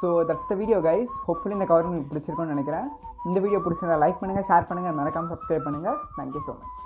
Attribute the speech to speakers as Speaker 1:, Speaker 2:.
Speaker 1: So that's the video guys hopefully இந்த cover பிடிச்சிருக்கோன்னு நினைக்கிறேன். இந்த வீடியோ பிடிச்சிருந்தா லைக் பண்ணுங்கள் ஷேர் பண்ணுங்கள் மறக்காமல் சப்ஸ்கிரைப் பண்ணுங்கள் தேங்க்யூ ஸோ மச்